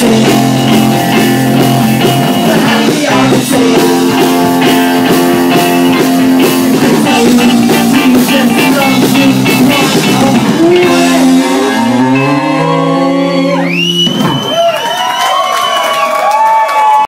feel